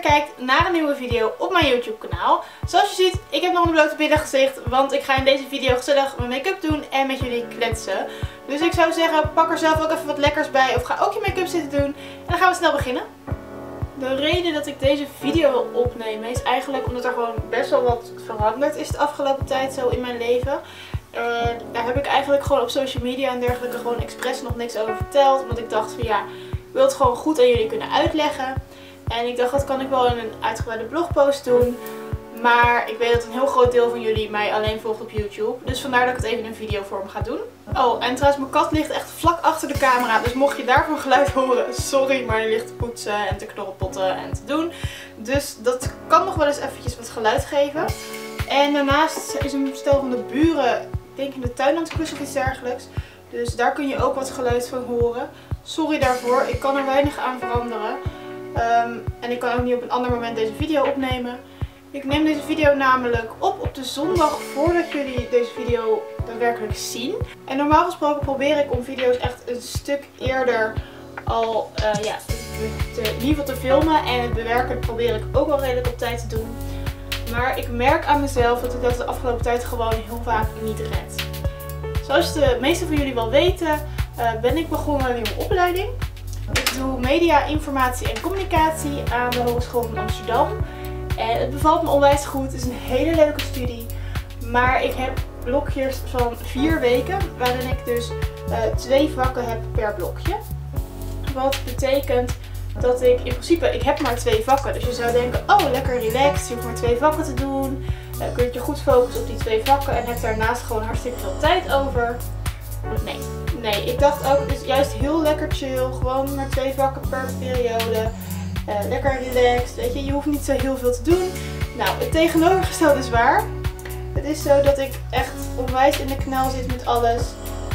kijkt naar een nieuwe video op mijn YouTube kanaal. Zoals je ziet, ik heb nog een blote billen gezicht, want ik ga in deze video gezellig mijn make-up doen en met jullie kletsen. Dus ik zou zeggen, pak er zelf ook even wat lekkers bij of ga ook je make-up zitten doen. En dan gaan we snel beginnen. De reden dat ik deze video wil opnemen is eigenlijk omdat er gewoon best wel wat veranderd is de afgelopen tijd zo in mijn leven. En daar heb ik eigenlijk gewoon op social media en dergelijke gewoon expres nog niks over verteld. Want ik dacht van ja, ik wil het gewoon goed aan jullie kunnen uitleggen. En ik dacht dat kan ik wel in een uitgebreide blogpost doen. Maar ik weet dat een heel groot deel van jullie mij alleen volgt op YouTube. Dus vandaar dat ik het even in een videovorm ga doen. Oh, en trouwens, mijn kat ligt echt vlak achter de camera. Dus mocht je daarvan geluid horen, sorry. Maar die ligt te poetsen en te knorrelpotten en te doen. Dus dat kan nog wel eens eventjes wat geluid geven. En daarnaast is een stel van de buren, ik denk in de tuin aan het klussen of iets dergelijks. Dus daar kun je ook wat geluid van horen. Sorry daarvoor, ik kan er weinig aan veranderen. Ehm, en ik kan ook niet op een ander moment deze video opnemen. Ik neem deze video namelijk op op de zondag voordat jullie deze video daadwerkelijk zien. En normaal gesproken probeer ik om video's echt een stuk eerder al uh, ja, te, in te filmen. En het bewerken probeer ik ook wel redelijk op tijd te doen. Maar ik merk aan mezelf dat ik dat de afgelopen tijd gewoon heel vaak niet red. Zoals de meeste van jullie wel weten uh, ben ik begonnen met een nieuwe opleiding. Ik doe media, informatie en communicatie aan de Hogeschool van Amsterdam. En het bevalt me onwijs goed. Het is een hele leuke studie. Maar ik heb blokjes van vier weken, waarin ik dus uh, twee vakken heb per blokje. Wat betekent dat ik in principe, ik heb maar twee vakken. Dus je zou denken, oh lekker relaxed, je hoeft maar twee vakken te doen. Dan kun je goed focussen op die twee vakken en heb daarnaast gewoon hartstikke veel tijd over. Nee, nee, ik dacht ook, het is juist heel lekker chill. Gewoon maar twee vakken per periode. Uh, lekker relaxed, weet je, je hoeft niet zo heel veel te doen. Nou, het tegenovergestelde is waar. Het is zo dat ik echt onwijs in de knel zit met alles.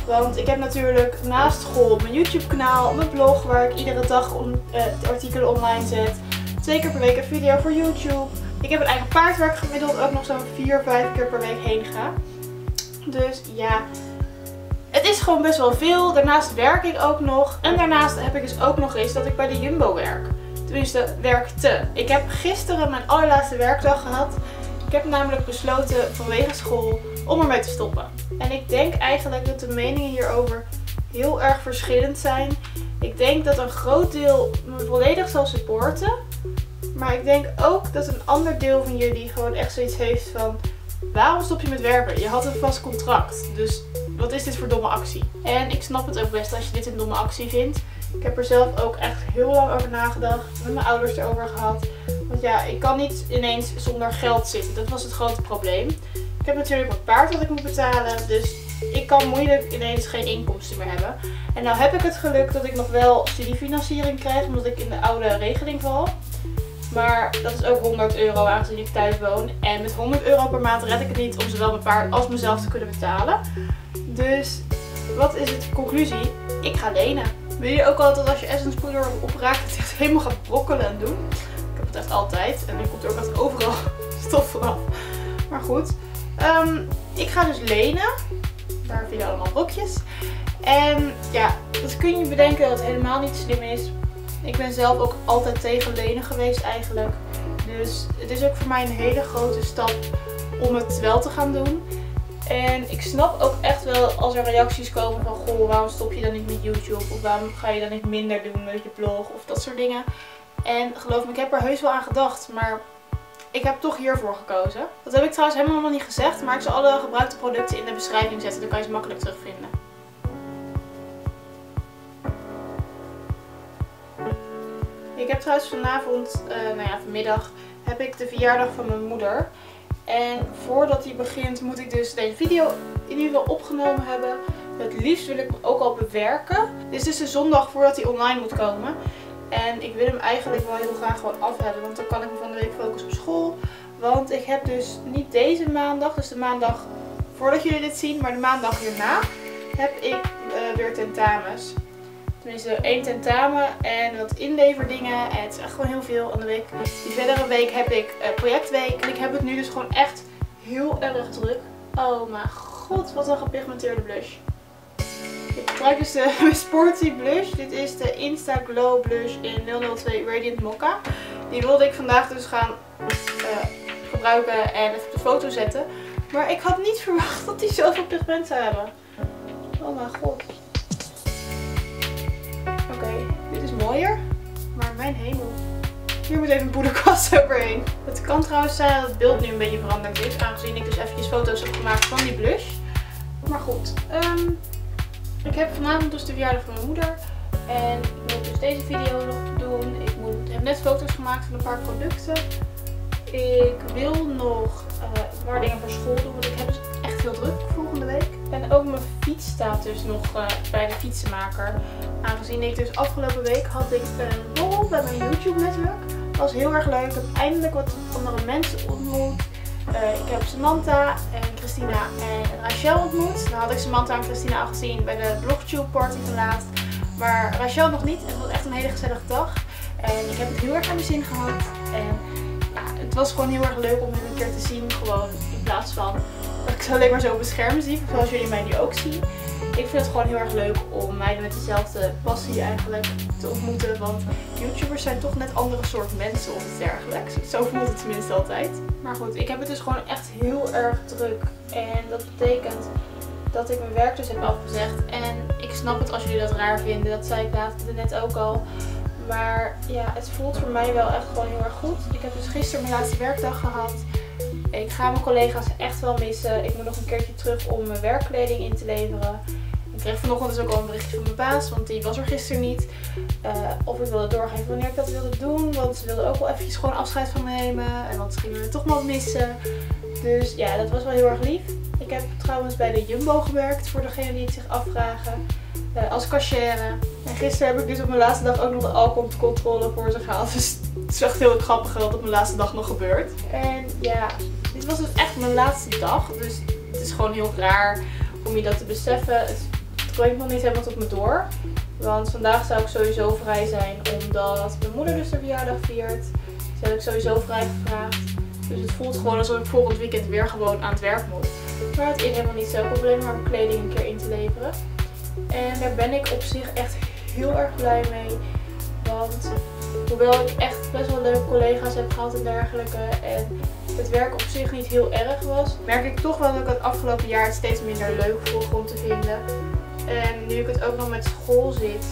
Want ik heb natuurlijk naast school mijn YouTube kanaal, mijn blog waar ik iedere dag on, uh, artikelen online zet. Twee keer per week een video voor YouTube. Ik heb een eigen paard waar ik gemiddeld ook nog zo'n 4, 5 keer per week heen ga. Dus ja, het is gewoon best wel veel. Daarnaast werk ik ook nog. En daarnaast heb ik dus ook nog eens dat ik bij de Jumbo werk. Tenminste, werkte. Ik heb gisteren mijn allerlaatste werkdag gehad. Ik heb namelijk besloten vanwege school om ermee te stoppen. En ik denk eigenlijk dat de meningen hierover heel erg verschillend zijn. Ik denk dat een groot deel me volledig zal supporten. Maar ik denk ook dat een ander deel van jullie gewoon echt zoiets heeft van... Waarom stop je met werken? Je had een vast contract. Dus wat is dit voor domme actie? En ik snap het ook best als je dit een domme actie vindt. Ik heb er zelf ook echt heel lang over nagedacht. Met mijn ouders erover gehad. Want ja, ik kan niet ineens zonder geld zitten. Dat was het grote probleem. Ik heb natuurlijk mijn paard dat ik moet betalen. Dus ik kan moeilijk ineens geen inkomsten meer hebben. En nou heb ik het geluk dat ik nog wel studiefinanciering krijg. Omdat ik in de oude regeling val. Maar dat is ook 100 euro aangezien ik thuis woon. En met 100 euro per maand red ik het niet om zowel mijn paard als mezelf te kunnen betalen. Dus wat is het conclusie? Ik ga lenen. Wil je ook altijd als je essence poeder opraakt het echt helemaal gaat brokkelen en doen? Ik heb het echt altijd. En nu komt er ook altijd overal stof vanaf. Maar goed. Um, ik ga dus lenen. Daar vind je allemaal brokjes. En ja, dat kun je bedenken dat het helemaal niet slim is. Ik ben zelf ook altijd tegen lenen geweest eigenlijk. Dus het is ook voor mij een hele grote stap om het wel te gaan doen. En ik snap ook wel als er reacties komen van goh, waarom stop je dan niet met YouTube? Of waarom ga je dan niet minder doen met je blog? Of dat soort dingen. En geloof me, ik heb er heus wel aan gedacht. Maar ik heb toch hiervoor gekozen. Dat heb ik trouwens helemaal nog niet gezegd. Maar ik zal alle gebruikte producten in de beschrijving zetten. Dan kan je ze makkelijk terugvinden. Ik heb trouwens vanavond, uh, nou ja, vanmiddag, heb ik de verjaardag van mijn moeder. En voordat die begint moet ik dus deze video in ieder geval opgenomen hebben. Het liefst wil ik hem ook al bewerken. Dit is dus de zondag voordat hij online moet komen. En ik wil hem eigenlijk wel heel graag gewoon af hebben. Want dan kan ik me van de week focussen op school. Want ik heb dus niet deze maandag, dus de maandag voordat jullie dit zien, maar de maandag hierna heb ik uh, weer tentamens. Tenminste één tentamen en wat inleverdingen. En het is echt gewoon heel veel aan de week. Die verdere week heb ik uh, projectweek. En ik heb het nu dus gewoon echt heel erg druk. Oh mijn god, wat een gepigmenteerde blush. Ik gebruik dus de Sporty Blush. Dit is de Insta Glow Blush in 002 Radiant Mocha. Die wilde ik vandaag dus gaan uh, gebruiken en even op de foto zetten. Maar ik had niet verwacht dat die zoveel pigment zou hebben. Oh mijn god. Mooier. Maar mijn hemel. Hier moet even een poederkast overheen. Het kan trouwens zijn dat het beeld nu een beetje veranderd is. Aangezien ik dus eventjes foto's heb gemaakt van die blush. Maar goed. Um, ik heb vanavond dus de verjaardag van mijn moeder. En ik moet dus deze video nog doen. Ik moet, heb net foto's gemaakt van een paar producten. Ik wil nog uh, een paar dingen voor school doen. Want ik heb dus echt heel druk. En ook mijn fiets staat dus nog uh, bij de fietsenmaker. Aangezien ik dus afgelopen week had ik een rol bij mijn YouTube netwerk. Was heel erg leuk. Ik heb eindelijk wat andere mensen ontmoet. Uh, ik heb Samantha en Christina en Rachel ontmoet. Dan had ik Samantha en Christina al gezien bij de Blogtube party van laatst. Maar Rachel nog niet. Het was echt een hele gezellige dag. En ik heb het heel erg aan mijn zin gehad. En ja, het was gewoon heel erg leuk om hem een keer te zien. Gewoon in plaats van ze alleen maar zo op het scherm zie. Zoals jullie mij nu ook zien. Ik vind het gewoon heel erg leuk om meiden met dezelfde passie eigenlijk te ontmoeten. Want YouTubers zijn toch net andere soort mensen of iets dergelijks. Zo voelt het tenminste altijd. Maar goed, ik heb het dus gewoon echt heel erg druk. En dat betekent dat ik mijn werk dus heb afgezegd. En ik snap het als jullie dat raar vinden. Dat zei ik net ook al. Maar ja, het voelt voor mij wel echt gewoon heel erg goed. Ik heb dus gisteren mijn laatste werkdag gehad. Ik ga mijn collega's echt wel missen. Ik moet nog een keertje terug om mijn werkkleding in te leveren. Ik kreeg vanochtend dus ook al een berichtje van mijn baas, want die was er gisteren niet. Uh, of ik wilde doorgeven wanneer ik dat wilde doen, want ze wilden ook wel eventjes gewoon afscheid van me nemen. En want ze gingen toch wel missen. Dus ja, dat was wel heel erg lief. Ik heb trouwens bij de Jumbo gewerkt, voor degenen die het zich afvragen. Uh, als cashier. En gisteren heb ik dus op mijn laatste dag ook nog de alcoholcontrole voor ze gehaald. Dus het is echt heel grappig wat op mijn laatste dag nog gebeurt. En ja, dit was dus echt mijn laatste dag. Dus het is gewoon heel raar om je dat te beseffen. Het brengt nog niet helemaal tot me door. Want vandaag zou ik sowieso vrij zijn omdat mijn moeder dus de verjaardag viert. Dus heb ik sowieso vrij gevraagd. Dus het voelt gewoon alsof ik volgend weekend weer gewoon aan het werk moet. Maar het is helemaal niet zo. probleem om kleding een keer in te leveren. En daar ben ik op zich echt heel erg blij mee. Want hoewel ik echt best wel leuke collega's heb gehad en dergelijke. En het werk op zich niet heel erg was. Merk ik toch wel dat ik het afgelopen jaar het steeds minder leuk vond om te vinden. En nu ik het ook nog met school zit,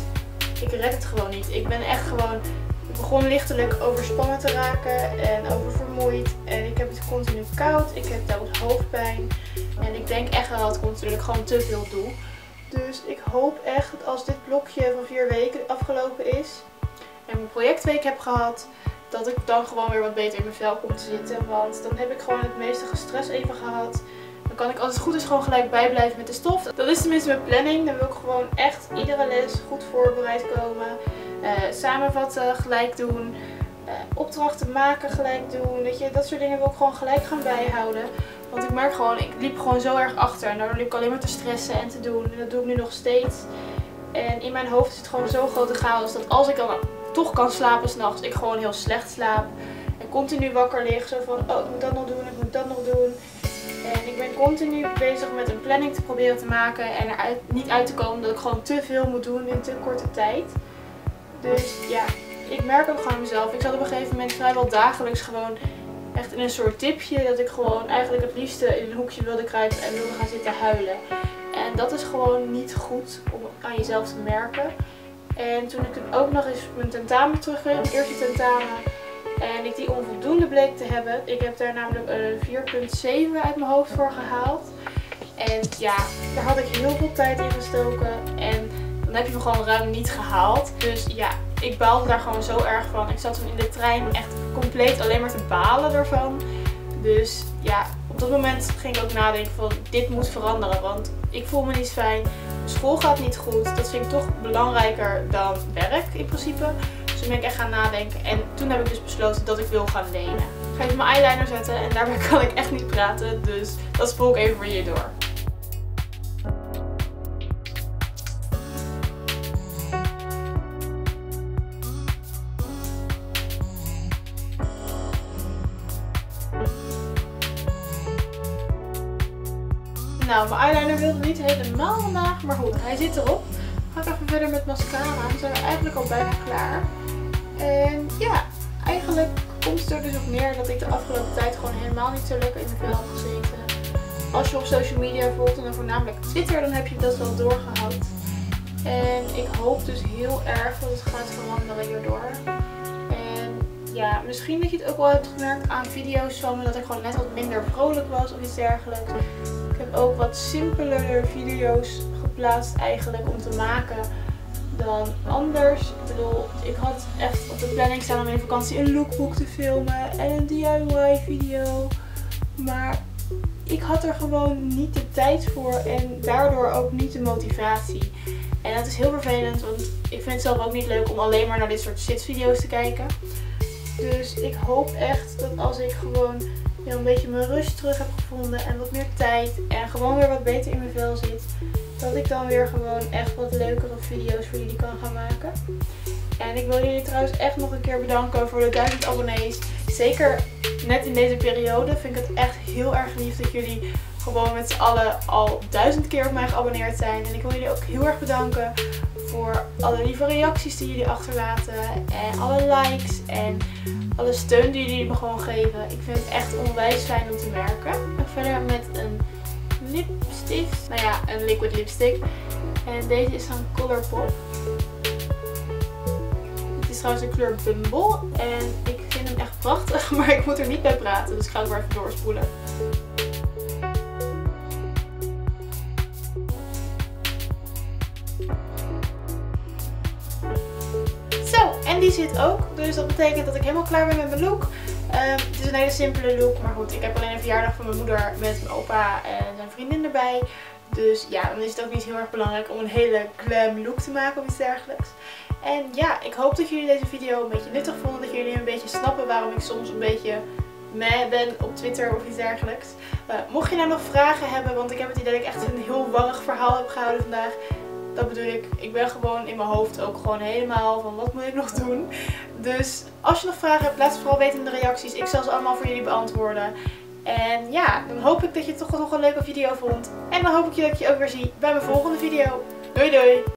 ik red het gewoon niet. Ik ben echt gewoon, ik begon lichtelijk overspannen te raken en oververmoeid. En ik heb het continu koud, ik heb telkens hoofdpijn. En ik denk echt wel dat ik natuurlijk gewoon te veel doe. Dus ik hoop echt dat als dit blokje van vier weken afgelopen is en mijn projectweek heb gehad, dat ik dan gewoon weer wat beter in mijn vel kom te zitten. Want dan heb ik gewoon het meeste stress even gehad. Dan kan ik als het goed is gewoon gelijk bijblijven met de stof. Dat is tenminste mijn planning. Dan wil ik gewoon echt iedere les goed voorbereid komen. Uh, samenvatten gelijk doen. Uh, opdrachten maken gelijk doen. Je, dat soort dingen wil ik gewoon gelijk gaan bijhouden. Want ik merk gewoon, ik liep gewoon zo erg achter. En daardoor liep ik alleen maar te stressen en te doen. En dat doe ik nu nog steeds. En in mijn hoofd is het gewoon zo'n grote chaos dat als ik dan toch kan slapen s'nachts, ik gewoon heel slecht slaap. En continu wakker lig. Zo van, oh ik moet dat nog doen, ik moet dat nog doen. En ik ben continu bezig met een planning te proberen te maken en er niet uit te komen dat ik gewoon te veel moet doen in te korte tijd. Dus ja, ik merk ook gewoon mezelf. Ik zat op een gegeven moment vrijwel dagelijks gewoon echt in een soort tipje dat ik gewoon eigenlijk het liefste in een hoekje wilde kruipen en wilde gaan zitten huilen. En dat is gewoon niet goed om aan jezelf te merken. En toen ik ook nog eens mijn tentamen terugkreeg, mijn eerste tentamen, en ik die onvoldoende bleek te hebben. Ik heb daar namelijk een 4.7 uit mijn hoofd voor gehaald. En ja, daar had ik heel veel tijd in gestoken. En dan heb je me gewoon ruim niet gehaald. Dus ja, ik baalde daar gewoon zo erg van. Ik zat toen in de trein echt compleet alleen maar te balen ervan. Dus ja, op dat moment ging ik ook nadenken van dit moet veranderen. Want ik voel me niet fijn. School gaat niet goed. Dat vind ik toch belangrijker dan werk in principe. Dus toen ben ik echt gaan nadenken. En toen heb ik dus besloten dat ik wil gaan lenen. Ik ga even mijn eyeliner zetten en daarbij kan ik echt niet praten. Dus dat spoel ik even voor door. Nou, mijn eyeliner wilde niet helemaal vandaag, maar goed, hij zit erop. even verder met mascara. Dan zijn we eigenlijk al bijna klaar. En ja, eigenlijk komt het er dus op neer dat ik de afgelopen tijd gewoon helemaal niet zo lekker in mijn vel heb gezeten. Als je op social media volgt en dan voornamelijk Twitter, dan heb je dat wel doorgehad. En ik hoop dus heel erg dat het gaat veranderen hierdoor. En ja, misschien dat je het ook wel hebt gemerkt aan video's van me dat ik gewoon net wat minder vrolijk was of iets dergelijks. Ook wat simpeler video's geplaatst eigenlijk om te maken dan anders. Ik bedoel, ik had echt op de planning staan om in vakantie een lookbook te filmen en een DIY video. Maar ik had er gewoon niet de tijd voor en daardoor ook niet de motivatie. En dat is heel vervelend, want ik vind het zelf ook niet leuk om alleen maar naar dit soort shitvideo's te kijken. Dus ik hoop echt dat als ik gewoon een beetje mijn rust terug heb gevonden en wat meer tijd en gewoon weer wat beter in mijn vel zit, dat ik dan weer gewoon echt wat leukere video's voor jullie kan gaan maken. En ik wil jullie trouwens echt nog een keer bedanken voor de 1000 abonnees. Zeker net in deze periode vind ik het echt heel erg lief dat jullie gewoon met z'n allen al duizend keer op mij geabonneerd zijn. En ik wil jullie ook heel erg bedanken voor alle lieve reacties die jullie achterlaten. En alle likes en alle steun die jullie me gewoon geven. Ik vind het echt onwijs fijn om te merken. En verder met een lipstift. Nou ja, een liquid lipstick. En deze is van Colourpop. Het is trouwens de kleur Bumble. En ik vind hem echt prachtig, maar ik moet er niet bij praten. Dus ik ga het maar even doorspoelen. En die zit ook. Dus dat betekent dat ik helemaal klaar ben met mijn look. Um, het is een hele simpele look, maar goed, ik heb alleen een verjaardag van mijn moeder met mijn opa en zijn vriendin erbij. Dus ja, dan is het ook niet heel erg belangrijk om een hele glam look te maken of iets dergelijks. En ja, ik hoop dat jullie deze video een beetje nuttig vonden. Dat jullie een beetje snappen waarom ik soms een beetje meh ben op Twitter of iets dergelijks. Uh, mocht je nou nog vragen hebben, want ik heb het idee dat ik echt een heel warrig verhaal heb gehouden vandaag. Dat bedoel ik, ik ben gewoon in mijn hoofd ook gewoon helemaal van wat moet ik nog doen. Dus als je nog vragen hebt, laat het vooral weten in de reacties. Ik zal ze allemaal voor jullie beantwoorden. En ja, dan hoop ik dat je het toch nog een leuke video vond. En dan hoop ik dat ik je ook weer zie bij mijn volgende video. Doei doei!